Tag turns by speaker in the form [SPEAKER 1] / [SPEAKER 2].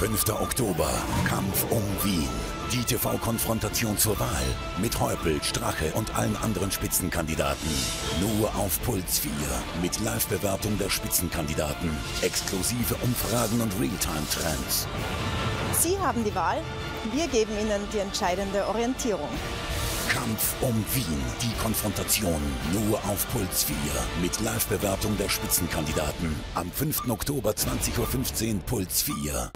[SPEAKER 1] 5. Oktober, Kampf um Wien. Die TV-Konfrontation zur Wahl mit Häupl, Strache und allen anderen Spitzenkandidaten. Nur auf Puls 4 mit Live-Bewertung der Spitzenkandidaten, exklusive Umfragen und Realtime-Trends.
[SPEAKER 2] Sie haben die Wahl, wir geben Ihnen die entscheidende Orientierung.
[SPEAKER 1] Kampf um Wien. Die Konfrontation nur auf Puls 4 mit Live-Bewertung der Spitzenkandidaten. Am 5. Oktober 20.15 Uhr Puls 4.